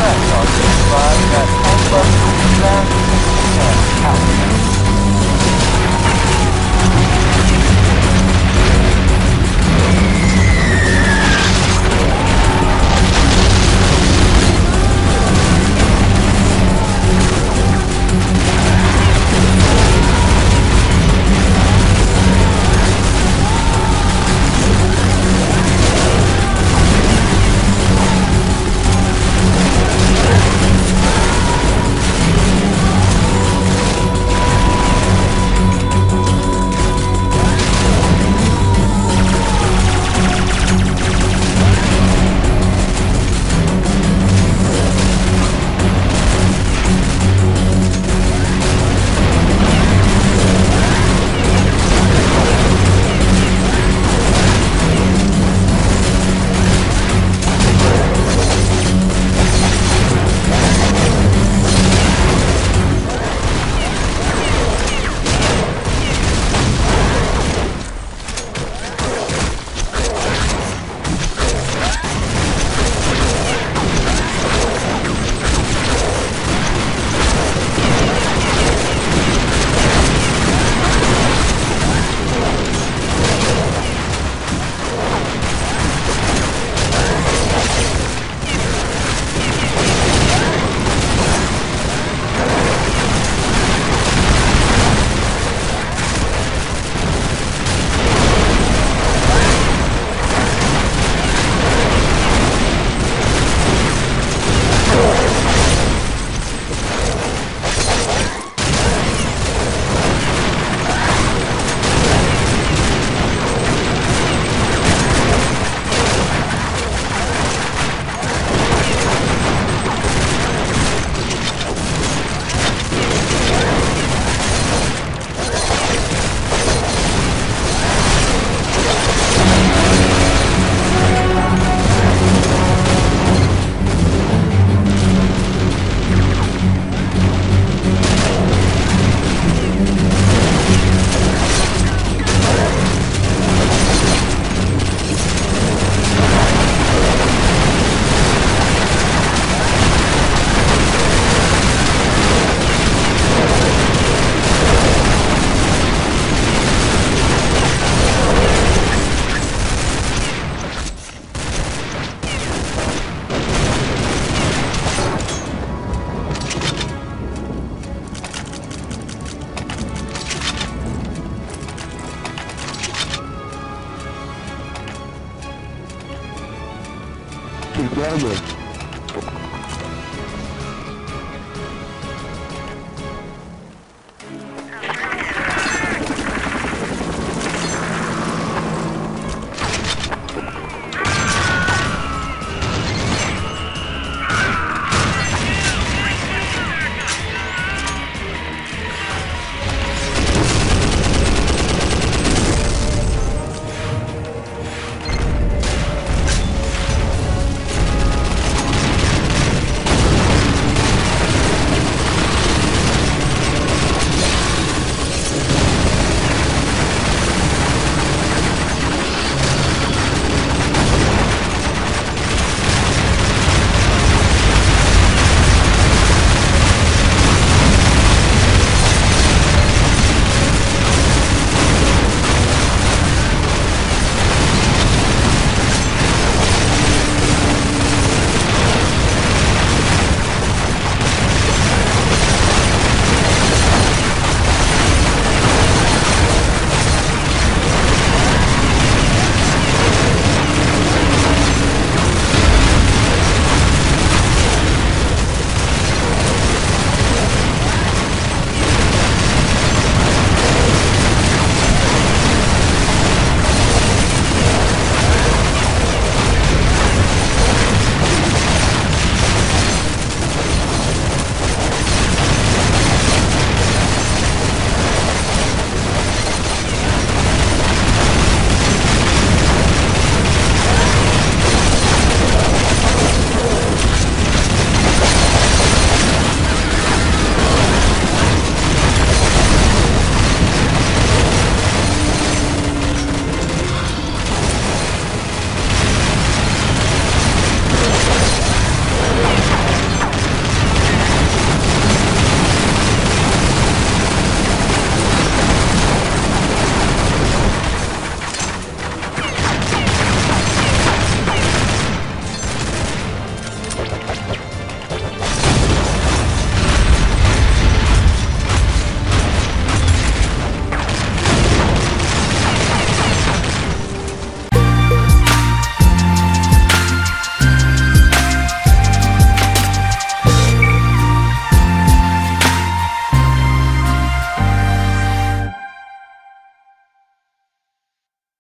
Alright, so I'll just that home bus to the left. Very.